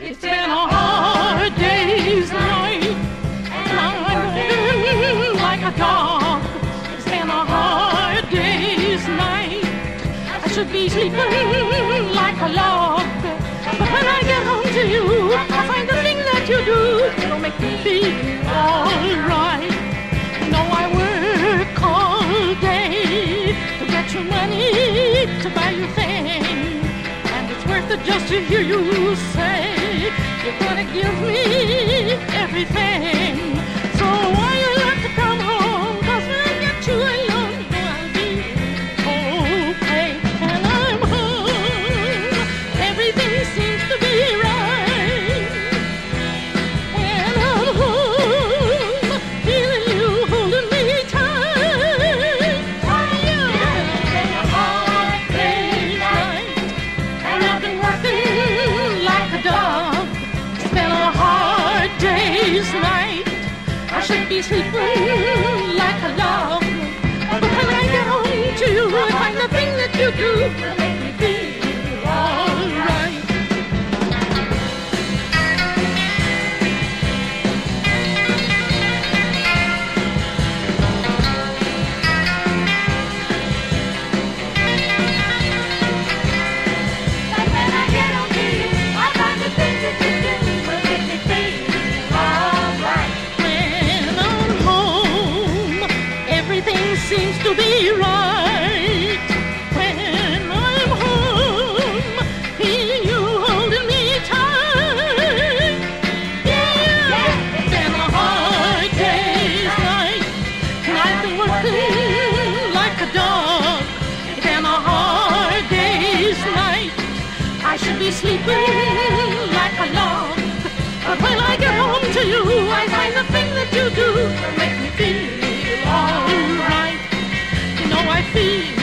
It's been a hard day's night, and I'm like a dog. It's been a hard day's night. I should be sleeping like a log, but when I get home to you, I find the thing that you do it'll make me feel alright. Know I work all day to get you money to buy you things, and it's worth it just to hear you say you're gonna give me everything. Be sleeping like a log. But when I get home to you, find the thing that you do to be right. When I'm home, you holding me tight. Yeah, a hard day's night, working like a dog. It's a hard day's night. I should be sleeping like a log. But when I get home to you, I find the thing that you do alright.